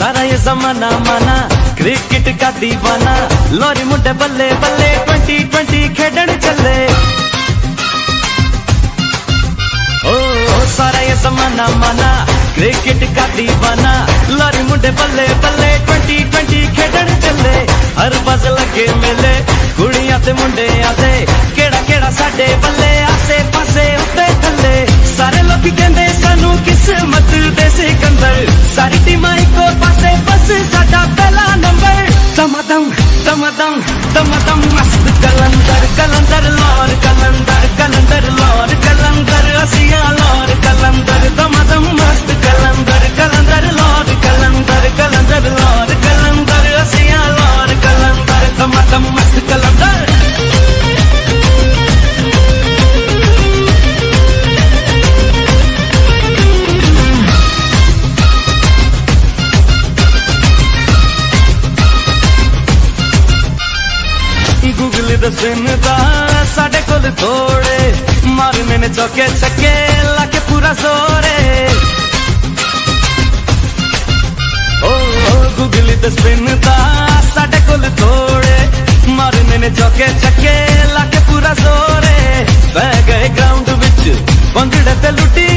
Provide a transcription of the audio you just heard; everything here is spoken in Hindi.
सारा ये जमाना माना, क्रिकेट का दीवाना, लोरी मुंडे बल्ले बल्ले, ट्वेंटी ट्वेंटी खेडन चले। ओ सारा ये जमाना माना, क्रिकेट का दीवाना, लोरी मुंडे बल्ले बल्ले, ट्वेंटी ट्वेंटी खेडन चले। हर बज लगे मेले, कुड़ियाँ ते मुंडे आते केड़ा केड़ा साडे बल्ले आसे पासे, उत्ते थल्ले। सारे लोग कहंदे दमदम दम मस्त कलंदर कलंदर लौर ਗੂਗਲ ਦੱਸਣਦਾ ਸਾਡੇ ਕੋਲ ਥੋੜੇ ਮਾਰਨੇ ਨੇ ਚੌਕੇ ਛੱਕੇ ਲਾ ਕੇ ਪੂਰਾ ਜ਼ੋਰੇ ਓ ਗੂਗਲ ਦੱਸਣਦਾ ਸਾਡੇ ਕੋਲ ਥੋੜੇ ਮਾਰਨੇ ਨੇ ਚੌਕੇ ਛੱਕੇ ਲਾ ਕੇ ਪੂਰਾ ਜ਼ੋਰੇ ਬਹਿ ਗਏ ਗਰਾਊਂਡ ਵਿੱਚ ਪੰਗੜੇ ਤੇ ਲੁੱਟੀਆਂ